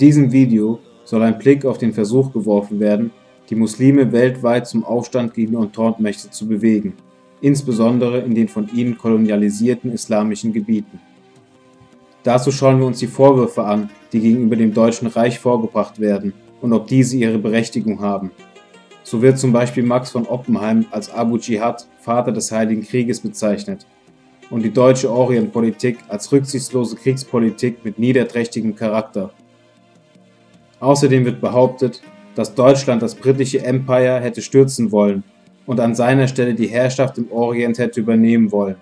In diesem Video soll ein Blick auf den Versuch geworfen werden, die Muslime weltweit zum Aufstand gegen Entente-Mächte zu bewegen, insbesondere in den von ihnen kolonialisierten islamischen Gebieten. Dazu schauen wir uns die Vorwürfe an, die gegenüber dem Deutschen Reich vorgebracht werden und ob diese ihre Berechtigung haben. So wird zum Beispiel Max von Oppenheim als Abu Dschihad, Vater des Heiligen Krieges, bezeichnet und die deutsche Orientpolitik als rücksichtslose Kriegspolitik mit niederträchtigem Charakter. Außerdem wird behauptet, dass Deutschland das britische Empire hätte stürzen wollen und an seiner Stelle die Herrschaft im Orient hätte übernehmen wollen.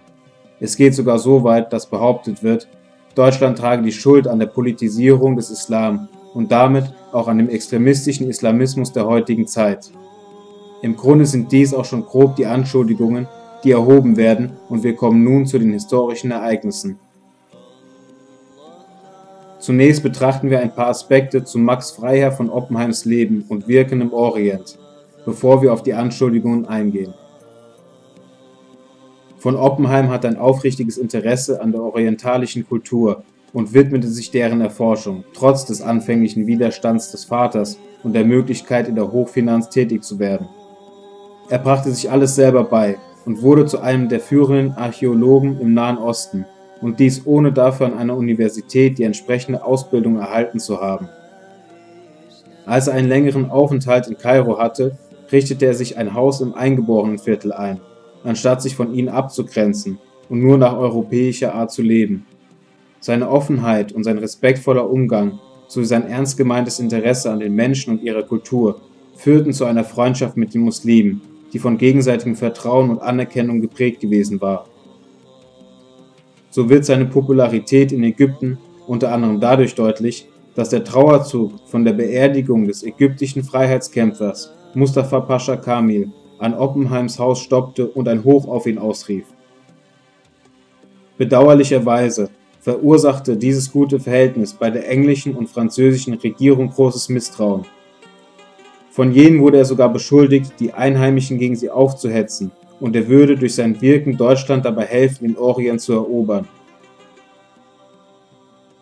Es geht sogar so weit, dass behauptet wird, Deutschland trage die Schuld an der Politisierung des Islam und damit auch an dem extremistischen Islamismus der heutigen Zeit. Im Grunde sind dies auch schon grob die Anschuldigungen, die erhoben werden, und wir kommen nun zu den historischen Ereignissen. Zunächst betrachten wir ein paar Aspekte zu Max Freiherr von Oppenheims Leben und Wirken im Orient, bevor wir auf die Anschuldigungen eingehen. Von Oppenheim hat ein aufrichtiges Interesse an der orientalischen Kultur und widmete sich deren Erforschung, trotz des anfänglichen Widerstands des Vaters und der Möglichkeit in der Hochfinanz tätig zu werden. Er brachte sich alles selber bei und wurde zu einem der führenden Archäologen im Nahen Osten und dies ohne dafür an einer Universität die entsprechende Ausbildung erhalten zu haben. Als er einen längeren Aufenthalt in Kairo hatte, richtete er sich ein Haus im Eingeborenenviertel ein, anstatt sich von ihnen abzugrenzen und nur nach europäischer Art zu leben. Seine Offenheit und sein respektvoller Umgang sowie sein ernst gemeintes Interesse an den Menschen und ihrer Kultur führten zu einer Freundschaft mit den Muslimen, die von gegenseitigem Vertrauen und Anerkennung geprägt gewesen war so wird seine Popularität in Ägypten unter anderem dadurch deutlich, dass der Trauerzug von der Beerdigung des ägyptischen Freiheitskämpfers Mustafa Pascha Kamil an Oppenheims Haus stoppte und ein Hoch auf ihn ausrief. Bedauerlicherweise verursachte dieses gute Verhältnis bei der englischen und französischen Regierung großes Misstrauen. Von jenen wurde er sogar beschuldigt, die Einheimischen gegen sie aufzuhetzen und er würde durch sein Wirken Deutschland dabei helfen, den Orient zu erobern.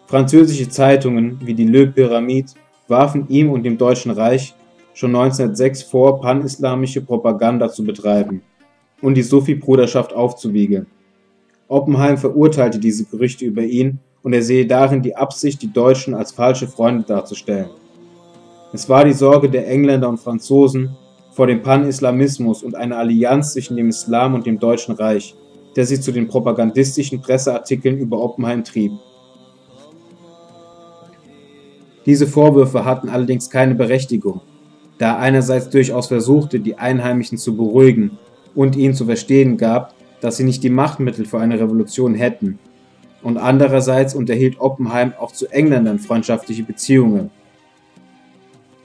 Französische Zeitungen wie die Le Pyramide warfen ihm und dem Deutschen Reich schon 1906 vor, panislamische Propaganda zu betreiben und die Sufi-Bruderschaft aufzuwiegeln. Oppenheim verurteilte diese Gerüchte über ihn und er sehe darin die Absicht, die Deutschen als falsche Freunde darzustellen. Es war die Sorge der Engländer und Franzosen, vor dem Pan-Islamismus und einer Allianz zwischen dem Islam und dem Deutschen Reich, der sie zu den propagandistischen Presseartikeln über Oppenheim trieb. Diese Vorwürfe hatten allerdings keine Berechtigung, da er einerseits durchaus versuchte, die Einheimischen zu beruhigen und ihnen zu verstehen gab, dass sie nicht die Machtmittel für eine Revolution hätten, und andererseits unterhielt Oppenheim auch zu Engländern freundschaftliche Beziehungen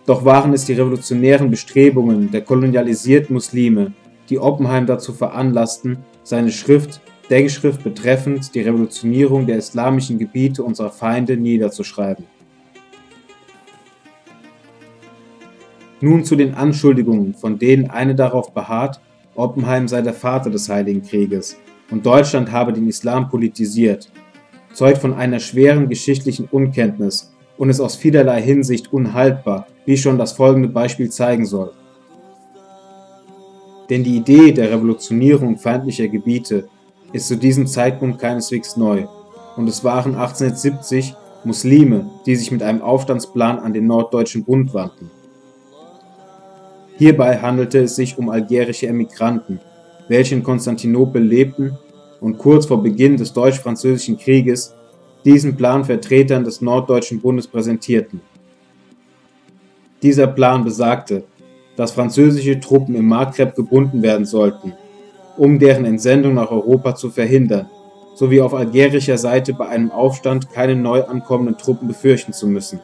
doch waren es die revolutionären Bestrebungen der kolonialisierten Muslime, die Oppenheim dazu veranlassten, seine Schrift Denkschrift betreffend die Revolutionierung der islamischen Gebiete unserer Feinde niederzuschreiben. Nun zu den Anschuldigungen, von denen eine darauf beharrt, Oppenheim sei der Vater des Heiligen Krieges und Deutschland habe den Islam politisiert, zeugt von einer schweren geschichtlichen Unkenntnis und ist aus vielerlei Hinsicht unhaltbar, wie schon das folgende Beispiel zeigen soll. Denn die Idee der Revolutionierung feindlicher Gebiete ist zu diesem Zeitpunkt keineswegs neu, und es waren 1870 Muslime, die sich mit einem Aufstandsplan an den Norddeutschen Bund wandten. Hierbei handelte es sich um algerische Emigranten, welche in Konstantinopel lebten und kurz vor Beginn des Deutsch-Französischen Krieges diesen Plan Vertretern des Norddeutschen Bundes präsentierten. Dieser Plan besagte, dass französische Truppen im Maghreb gebunden werden sollten, um deren Entsendung nach Europa zu verhindern, sowie auf algerischer Seite bei einem Aufstand keine neu ankommenden Truppen befürchten zu müssen.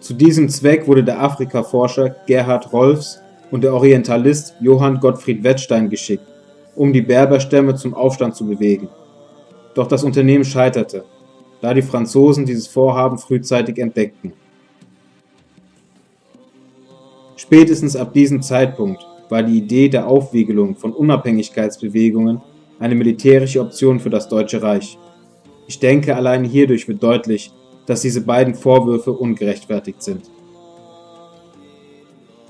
Zu diesem Zweck wurde der Afrikaforscher Gerhard Rolfs und der Orientalist Johann Gottfried Wettstein geschickt, um die Berberstämme zum Aufstand zu bewegen. Doch das Unternehmen scheiterte, da die Franzosen dieses Vorhaben frühzeitig entdeckten. Spätestens ab diesem Zeitpunkt war die Idee der Aufwiegelung von Unabhängigkeitsbewegungen eine militärische Option für das Deutsche Reich. Ich denke, allein hierdurch wird deutlich, dass diese beiden Vorwürfe ungerechtfertigt sind.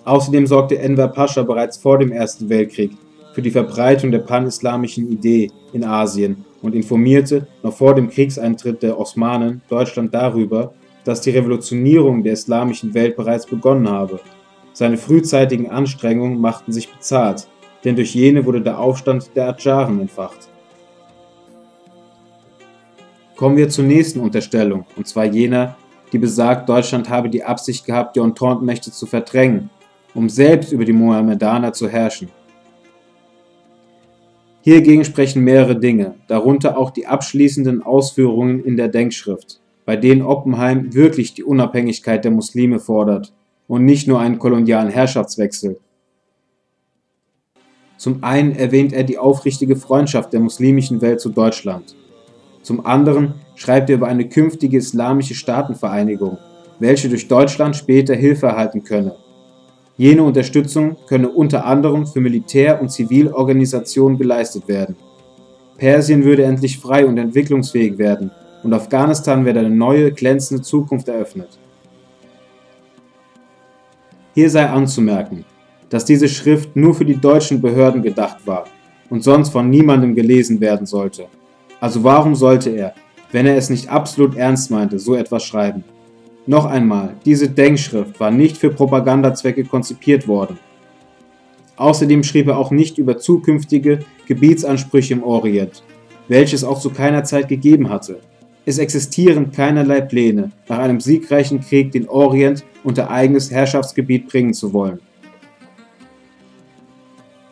Außerdem sorgte Enver Pascha bereits vor dem Ersten Weltkrieg für die Verbreitung der panislamischen Idee in Asien und informierte noch vor dem Kriegseintritt der Osmanen Deutschland darüber, dass die Revolutionierung der islamischen Welt bereits begonnen habe. Seine frühzeitigen Anstrengungen machten sich bezahlt, denn durch jene wurde der Aufstand der Adscharen entfacht. Kommen wir zur nächsten Unterstellung, und zwar jener, die besagt, Deutschland habe die Absicht gehabt, die Entente-Mächte zu verdrängen, um selbst über die Mohammedaner zu herrschen. Hiergegen sprechen mehrere Dinge, darunter auch die abschließenden Ausführungen in der Denkschrift, bei denen Oppenheim wirklich die Unabhängigkeit der Muslime fordert und nicht nur einen kolonialen Herrschaftswechsel. Zum einen erwähnt er die aufrichtige Freundschaft der muslimischen Welt zu Deutschland. Zum anderen schreibt er über eine künftige islamische Staatenvereinigung, welche durch Deutschland später Hilfe erhalten könne Jene Unterstützung könne unter anderem für Militär- und Zivilorganisationen geleistet werden. Persien würde endlich frei und entwicklungsfähig werden und Afghanistan werde eine neue, glänzende Zukunft eröffnet. Hier sei anzumerken, dass diese Schrift nur für die deutschen Behörden gedacht war und sonst von niemandem gelesen werden sollte. Also warum sollte er, wenn er es nicht absolut ernst meinte, so etwas schreiben? Noch einmal, diese Denkschrift war nicht für Propagandazwecke konzipiert worden. Außerdem schrieb er auch nicht über zukünftige Gebietsansprüche im Orient, welche es auch zu keiner Zeit gegeben hatte. Es existieren keinerlei Pläne, nach einem siegreichen Krieg den Orient unter eigenes Herrschaftsgebiet bringen zu wollen.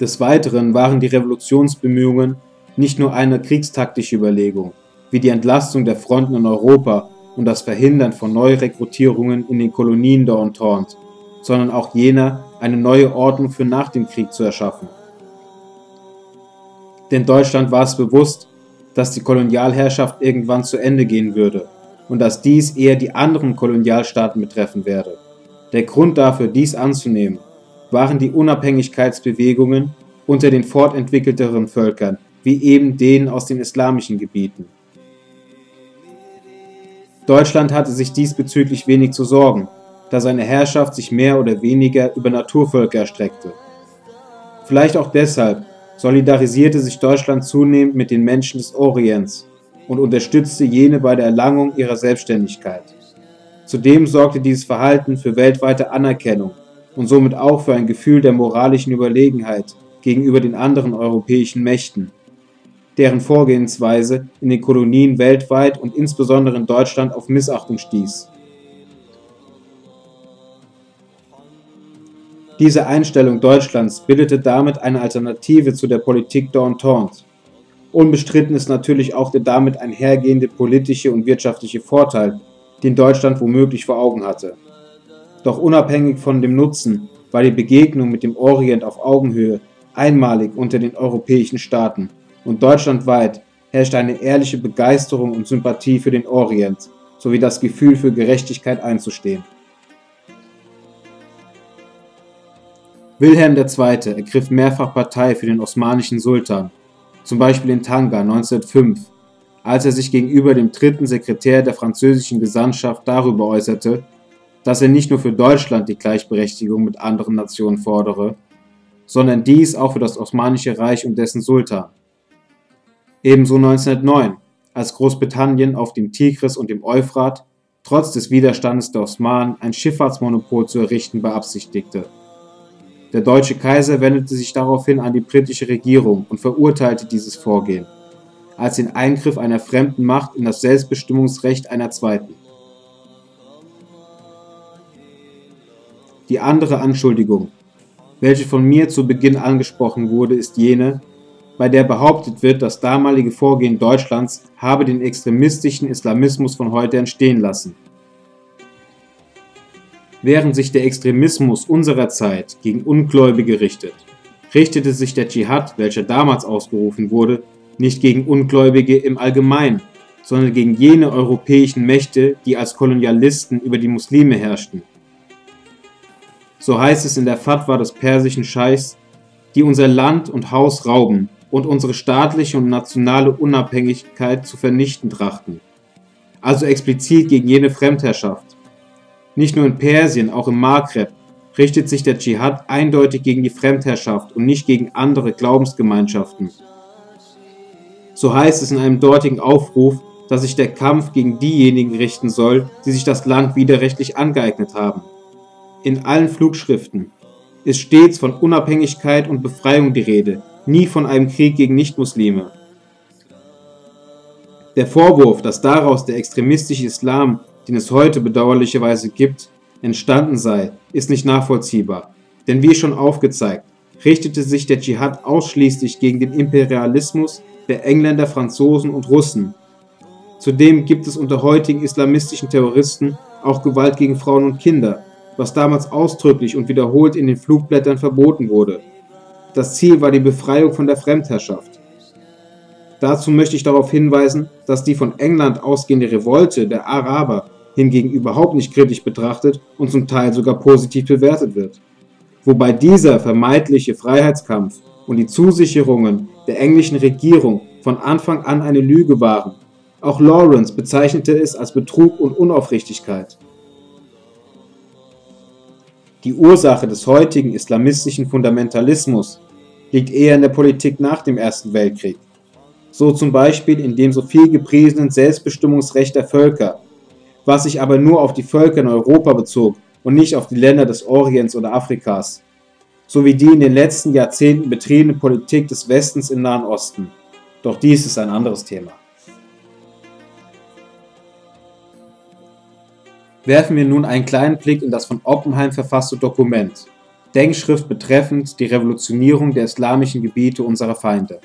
Des Weiteren waren die Revolutionsbemühungen nicht nur eine kriegstaktische Überlegung, wie die Entlastung der Fronten in Europa und das Verhindern von Neurekrutierungen in den Kolonien der Entente, sondern auch jener, eine neue Ordnung für nach dem Krieg zu erschaffen. Denn Deutschland war es bewusst, dass die Kolonialherrschaft irgendwann zu Ende gehen würde und dass dies eher die anderen Kolonialstaaten betreffen werde. Der Grund dafür, dies anzunehmen, waren die Unabhängigkeitsbewegungen unter den fortentwickelteren Völkern, wie eben denen aus den islamischen Gebieten. Deutschland hatte sich diesbezüglich wenig zu sorgen, da seine Herrschaft sich mehr oder weniger über Naturvölker erstreckte. Vielleicht auch deshalb solidarisierte sich Deutschland zunehmend mit den Menschen des Orients und unterstützte jene bei der Erlangung ihrer Selbstständigkeit. Zudem sorgte dieses Verhalten für weltweite Anerkennung und somit auch für ein Gefühl der moralischen Überlegenheit gegenüber den anderen europäischen Mächten deren Vorgehensweise in den Kolonien weltweit und insbesondere in Deutschland auf Missachtung stieß. Diese Einstellung Deutschlands bildete damit eine Alternative zu der Politik der Entente. Unbestritten ist natürlich auch der damit einhergehende politische und wirtschaftliche Vorteil, den Deutschland womöglich vor Augen hatte. Doch unabhängig von dem Nutzen war die Begegnung mit dem Orient auf Augenhöhe einmalig unter den europäischen Staaten und deutschlandweit herrscht eine ehrliche Begeisterung und Sympathie für den Orient sowie das Gefühl für Gerechtigkeit einzustehen. Wilhelm II. ergriff mehrfach Partei für den osmanischen Sultan, zum Beispiel in Tanga 1905, als er sich gegenüber dem dritten Sekretär der französischen Gesandtschaft darüber äußerte, dass er nicht nur für Deutschland die Gleichberechtigung mit anderen Nationen fordere, sondern dies auch für das Osmanische Reich und dessen Sultan. Ebenso 1909, als Großbritannien auf dem Tigris und dem Euphrat trotz des Widerstandes der Osmanen ein Schifffahrtsmonopol zu errichten beabsichtigte. Der deutsche Kaiser wendete sich daraufhin an die britische Regierung und verurteilte dieses Vorgehen als den Eingriff einer fremden Macht in das Selbstbestimmungsrecht einer zweiten. Die andere Anschuldigung, welche von mir zu Beginn angesprochen wurde, ist jene, bei der behauptet wird, das damalige Vorgehen Deutschlands habe den extremistischen Islamismus von heute entstehen lassen. Während sich der Extremismus unserer Zeit gegen Ungläubige richtet, richtete sich der Dschihad, welcher damals ausgerufen wurde, nicht gegen Ungläubige im Allgemeinen, sondern gegen jene europäischen Mächte, die als Kolonialisten über die Muslime herrschten. So heißt es in der Fatwa des persischen Scheichs, die unser Land und Haus rauben und unsere staatliche und nationale Unabhängigkeit zu vernichten trachten. also explizit gegen jene Fremdherrschaft. Nicht nur in Persien, auch im Maghreb richtet sich der Dschihad eindeutig gegen die Fremdherrschaft und nicht gegen andere Glaubensgemeinschaften. So heißt es in einem dortigen Aufruf, dass sich der Kampf gegen diejenigen richten soll, die sich das Land widerrechtlich angeeignet haben. In allen Flugschriften ist stets von Unabhängigkeit und Befreiung die Rede, nie von einem Krieg gegen Nichtmuslime. Der Vorwurf, dass daraus der extremistische Islam, den es heute bedauerlicherweise gibt, entstanden sei, ist nicht nachvollziehbar. Denn wie schon aufgezeigt, richtete sich der Dschihad ausschließlich gegen den Imperialismus der Engländer, Franzosen und Russen. Zudem gibt es unter heutigen islamistischen Terroristen auch Gewalt gegen Frauen und Kinder, was damals ausdrücklich und wiederholt in den Flugblättern verboten wurde. Das Ziel war die Befreiung von der Fremdherrschaft. Dazu möchte ich darauf hinweisen, dass die von England ausgehende Revolte der Araber hingegen überhaupt nicht kritisch betrachtet und zum Teil sogar positiv bewertet wird. Wobei dieser vermeintliche Freiheitskampf und die Zusicherungen der englischen Regierung von Anfang an eine Lüge waren. Auch Lawrence bezeichnete es als Betrug und Unaufrichtigkeit. Die Ursache des heutigen islamistischen Fundamentalismus liegt eher in der Politik nach dem Ersten Weltkrieg. So zum Beispiel in dem so viel gepriesenen Selbstbestimmungsrecht der Völker, was sich aber nur auf die Völker in Europa bezog und nicht auf die Länder des Orients oder Afrikas, sowie die in den letzten Jahrzehnten betriebene Politik des Westens im Nahen Osten. Doch dies ist ein anderes Thema. Werfen wir nun einen kleinen Blick in das von Oppenheim verfasste Dokument, Denkschrift betreffend die Revolutionierung der islamischen Gebiete unserer Feinde.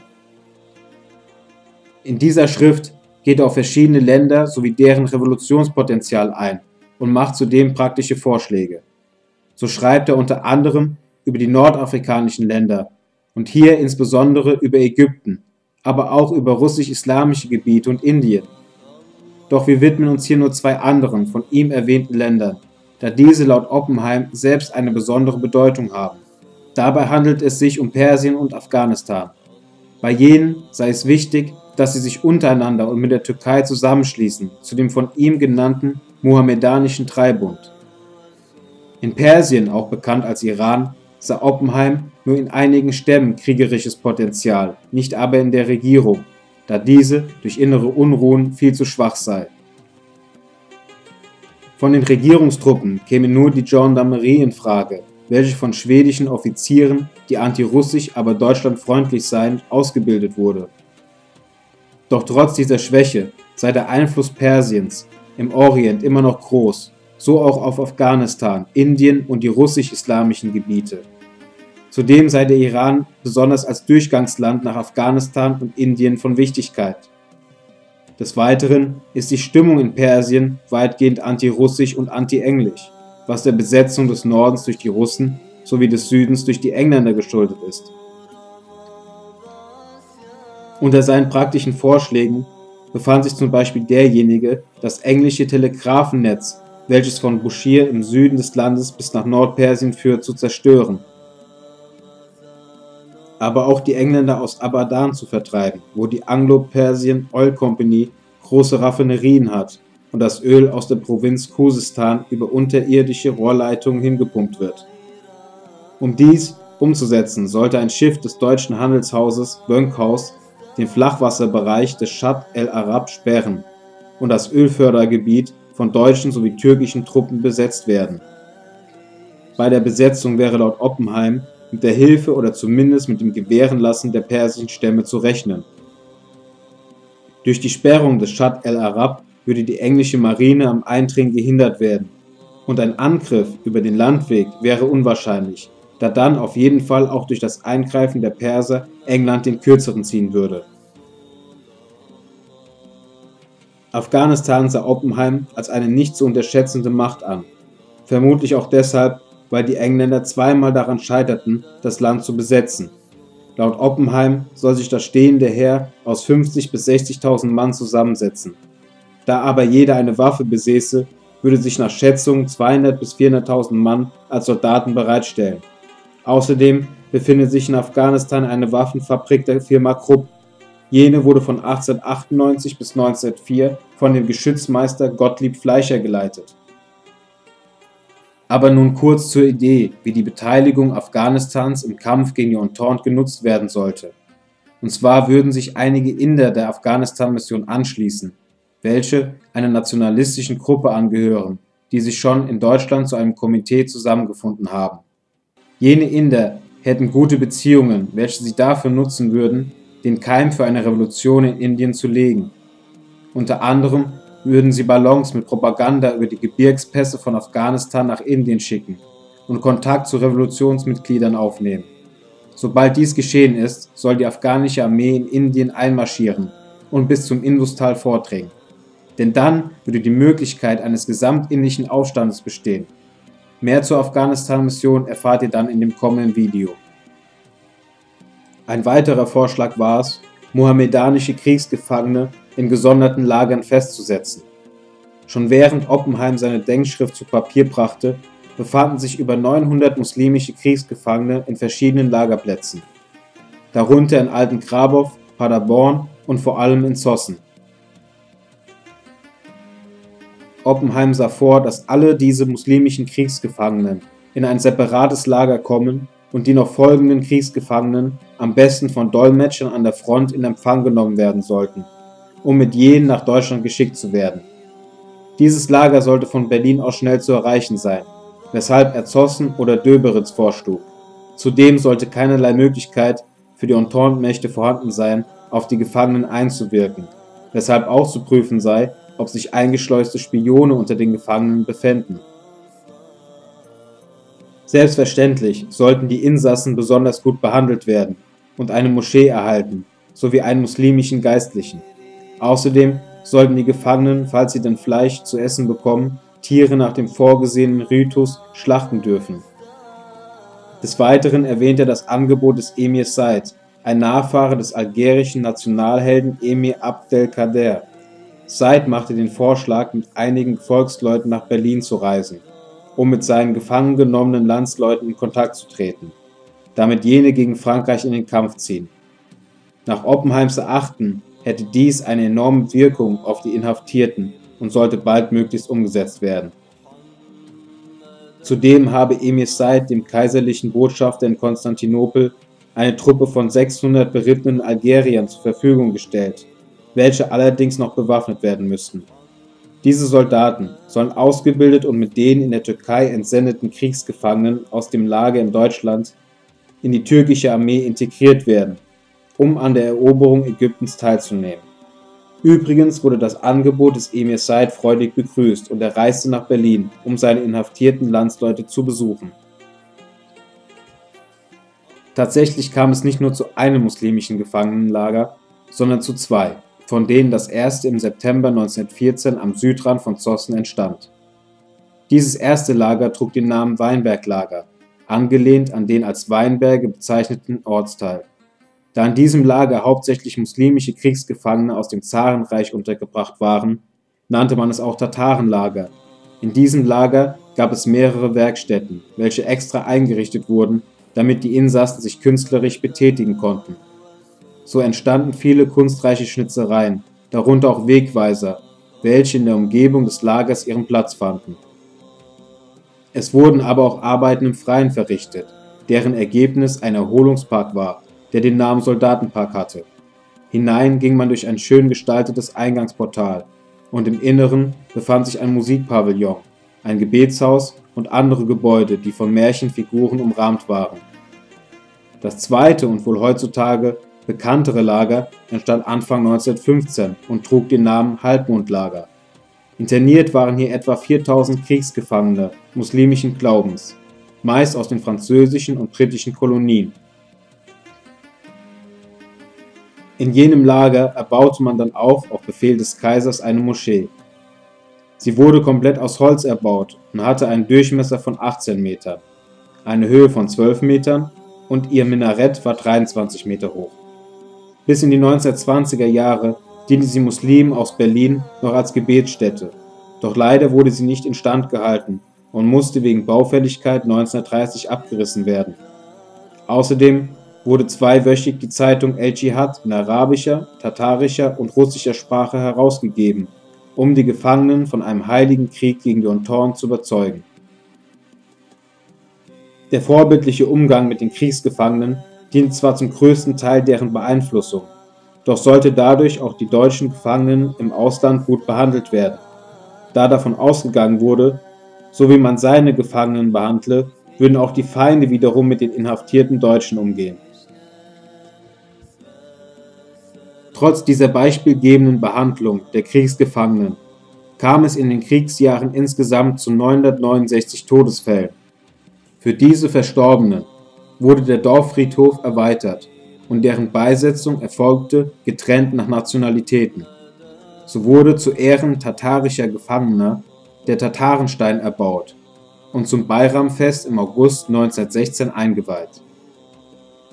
In dieser Schrift geht er auf verschiedene Länder sowie deren Revolutionspotenzial ein und macht zudem praktische Vorschläge. So schreibt er unter anderem über die nordafrikanischen Länder und hier insbesondere über Ägypten, aber auch über russisch-islamische Gebiete und Indien. Doch wir widmen uns hier nur zwei anderen von ihm erwähnten Ländern, da diese laut Oppenheim selbst eine besondere Bedeutung haben. Dabei handelt es sich um Persien und Afghanistan. Bei jenen sei es wichtig, dass sie sich untereinander und mit der Türkei zusammenschließen zu dem von ihm genannten Mohammedanischen Treibund. In Persien, auch bekannt als Iran, sah Oppenheim nur in einigen Stämmen kriegerisches Potenzial, nicht aber in der Regierung, da diese durch innere Unruhen viel zu schwach sei. Von den Regierungstruppen käme nur die Gendarmerie in Frage, welche von schwedischen Offizieren, die antirussisch, aber deutschlandfreundlich seien, ausgebildet wurde. Doch trotz dieser Schwäche sei der Einfluss Persiens im Orient immer noch groß, so auch auf Afghanistan, Indien und die russisch-islamischen Gebiete. Zudem sei der Iran besonders als Durchgangsland nach Afghanistan und Indien von Wichtigkeit. Des Weiteren ist die Stimmung in Persien weitgehend antirussisch und anti-englisch, was der Besetzung des Nordens durch die Russen sowie des Südens durch die Engländer geschuldet ist. Unter seinen praktischen Vorschlägen befand sich zum Beispiel derjenige, das englische Telegrafennetz, welches von Buschir im Süden des Landes bis nach Nordpersien führt, zu zerstören. Aber auch die Engländer aus Abadan zu vertreiben, wo die Anglo-Persien Oil Company große Raffinerien hat und das Öl aus der Provinz Khuzestan über unterirdische Rohrleitungen hingepumpt wird. Um dies umzusetzen, sollte ein Schiff des deutschen Handelshauses Bönkhaus den Flachwasserbereich des Schatt el Arab sperren und das Ölfördergebiet von deutschen sowie türkischen Truppen besetzt werden. Bei der Besetzung wäre laut Oppenheim mit der Hilfe oder zumindest mit dem Gewährenlassen der persischen Stämme zu rechnen. Durch die Sperrung des Schatt el Arab würde die englische Marine am Eindringen gehindert werden und ein Angriff über den Landweg wäre unwahrscheinlich, da dann auf jeden Fall auch durch das Eingreifen der Perser England den kürzeren ziehen würde. Afghanistan sah Oppenheim als eine nicht zu unterschätzende Macht an, vermutlich auch deshalb, weil die Engländer zweimal daran scheiterten, das Land zu besetzen. Laut Oppenheim soll sich das stehende Heer aus 50.000 bis 60.000 Mann zusammensetzen. Da aber jeder eine Waffe besäße, würde sich nach Schätzungen 200.000 bis 400.000 Mann als Soldaten bereitstellen. Außerdem befindet sich in Afghanistan eine Waffenfabrik der Firma Krupp, Jene wurde von 1898 bis 1904 von dem Geschützmeister Gottlieb Fleischer geleitet. Aber nun kurz zur Idee, wie die Beteiligung Afghanistans im Kampf gegen die Entente genutzt werden sollte. Und zwar würden sich einige Inder der Afghanistan-Mission anschließen, welche einer nationalistischen Gruppe angehören, die sich schon in Deutschland zu einem Komitee zusammengefunden haben. Jene Inder hätten gute Beziehungen, welche sie dafür nutzen würden, den Keim für eine Revolution in Indien zu legen. Unter anderem würden sie Ballons mit Propaganda über die Gebirgspässe von Afghanistan nach Indien schicken und Kontakt zu Revolutionsmitgliedern aufnehmen. Sobald dies geschehen ist, soll die afghanische Armee in Indien einmarschieren und bis zum Industal vordringen. Denn dann würde die Möglichkeit eines gesamtindischen Aufstandes bestehen. Mehr zur Afghanistan-Mission erfahrt ihr dann in dem kommenden Video. Ein weiterer Vorschlag war es, mohammedanische Kriegsgefangene in gesonderten Lagern festzusetzen. Schon während Oppenheim seine Denkschrift zu Papier brachte, befanden sich über 900 muslimische Kriegsgefangene in verschiedenen Lagerplätzen, darunter in Alten Grabow, Paderborn und vor allem in Zossen. Oppenheim sah vor, dass alle diese muslimischen Kriegsgefangenen in ein separates Lager kommen und die noch folgenden Kriegsgefangenen am besten von Dolmetschern an der Front in Empfang genommen werden sollten, um mit jenen nach Deutschland geschickt zu werden. Dieses Lager sollte von Berlin aus schnell zu erreichen sein, weshalb er Zossen oder Döberitz vorschlug. Zudem sollte keinerlei Möglichkeit für die Entente-Mächte vorhanden sein, auf die Gefangenen einzuwirken, weshalb auch zu prüfen sei, ob sich eingeschleuste Spione unter den Gefangenen befänden. Selbstverständlich sollten die Insassen besonders gut behandelt werden und eine Moschee erhalten, sowie einen muslimischen Geistlichen. Außerdem sollten die Gefangenen, falls sie denn Fleisch zu essen bekommen, Tiere nach dem vorgesehenen Ritus schlachten dürfen. Des Weiteren erwähnt er das Angebot des Emir Said, ein Nachfahre des algerischen Nationalhelden Emir Abdelkader. Said machte den Vorschlag, mit einigen Volksleuten nach Berlin zu reisen um mit seinen gefangen genommenen Landsleuten in Kontakt zu treten, damit jene gegen Frankreich in den Kampf ziehen. Nach Oppenheims Erachten hätte dies eine enorme Wirkung auf die Inhaftierten und sollte baldmöglichst umgesetzt werden. Zudem habe Emir Said dem kaiserlichen Botschafter in Konstantinopel eine Truppe von 600 berittenen Algeriern zur Verfügung gestellt, welche allerdings noch bewaffnet werden müssten. Diese Soldaten sollen ausgebildet und mit den in der Türkei entsendeten Kriegsgefangenen aus dem Lager in Deutschland in die türkische Armee integriert werden, um an der Eroberung Ägyptens teilzunehmen. Übrigens wurde das Angebot des Emir Said freudig begrüßt und er reiste nach Berlin, um seine inhaftierten Landsleute zu besuchen. Tatsächlich kam es nicht nur zu einem muslimischen Gefangenenlager, sondern zu zwei von denen das erste im September 1914 am Südrand von Zossen entstand. Dieses erste Lager trug den Namen Weinberglager, angelehnt an den als Weinberge bezeichneten Ortsteil. Da in diesem Lager hauptsächlich muslimische Kriegsgefangene aus dem Zarenreich untergebracht waren, nannte man es auch Tatarenlager. In diesem Lager gab es mehrere Werkstätten, welche extra eingerichtet wurden, damit die Insassen sich künstlerisch betätigen konnten so entstanden viele kunstreiche Schnitzereien, darunter auch Wegweiser, welche in der Umgebung des Lagers ihren Platz fanden. Es wurden aber auch Arbeiten im Freien verrichtet, deren Ergebnis ein Erholungspark war, der den Namen Soldatenpark hatte. Hinein ging man durch ein schön gestaltetes Eingangsportal und im Inneren befand sich ein Musikpavillon, ein Gebetshaus und andere Gebäude, die von Märchenfiguren umrahmt waren. Das zweite und wohl heutzutage bekanntere Lager entstand Anfang 1915 und trug den Namen Halbmondlager. Interniert waren hier etwa 4000 Kriegsgefangene muslimischen Glaubens, meist aus den französischen und britischen Kolonien. In jenem Lager erbaute man dann auch auf Befehl des Kaisers eine Moschee. Sie wurde komplett aus Holz erbaut und hatte einen Durchmesser von 18 Metern, eine Höhe von 12 Metern und ihr Minarett war 23 Meter hoch. Bis in die 1920er Jahre diente sie Muslimen aus Berlin noch als Gebetsstätte, doch leider wurde sie nicht instand gehalten und musste wegen Baufälligkeit 1930 abgerissen werden. Außerdem wurde zweiwöchig die Zeitung El Jihad in arabischer, tatarischer und russischer Sprache herausgegeben, um die Gefangenen von einem heiligen Krieg gegen die Entente zu überzeugen. Der vorbildliche Umgang mit den Kriegsgefangenen dient zwar zum größten Teil deren Beeinflussung, doch sollte dadurch auch die deutschen Gefangenen im Ausland gut behandelt werden, da davon ausgegangen wurde, so wie man seine Gefangenen behandle, würden auch die Feinde wiederum mit den inhaftierten Deutschen umgehen. Trotz dieser beispielgebenden Behandlung der Kriegsgefangenen kam es in den Kriegsjahren insgesamt zu 969 Todesfällen. Für diese Verstorbenen wurde der Dorffriedhof erweitert und deren Beisetzung erfolgte getrennt nach Nationalitäten. So wurde zu Ehren tatarischer Gefangener der Tatarenstein erbaut und zum Bayramfest im August 1916 eingeweiht.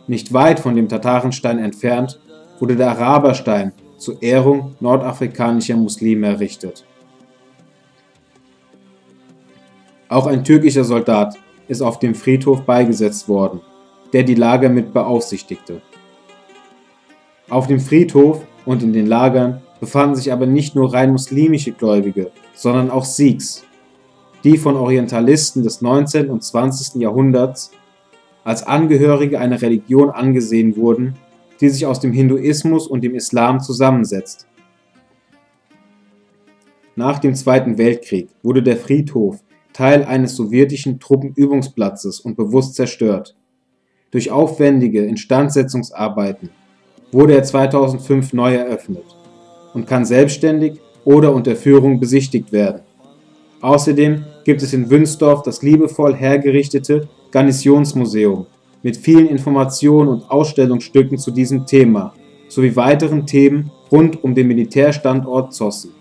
Nicht weit von dem Tatarenstein entfernt wurde der Araberstein zur Ehrung nordafrikanischer Muslime errichtet. Auch ein türkischer Soldat ist auf dem Friedhof beigesetzt worden, der die Lager mit beaufsichtigte. Auf dem Friedhof und in den Lagern befanden sich aber nicht nur rein muslimische Gläubige, sondern auch Sikhs, die von Orientalisten des 19. und 20. Jahrhunderts als Angehörige einer Religion angesehen wurden, die sich aus dem Hinduismus und dem Islam zusammensetzt. Nach dem Zweiten Weltkrieg wurde der Friedhof Teil eines sowjetischen Truppenübungsplatzes und bewusst zerstört. Durch aufwendige Instandsetzungsarbeiten wurde er 2005 neu eröffnet und kann selbstständig oder unter Führung besichtigt werden. Außerdem gibt es in Wünsdorf das liebevoll hergerichtete Garnisonsmuseum mit vielen Informationen und Ausstellungsstücken zu diesem Thema sowie weiteren Themen rund um den Militärstandort Zossen.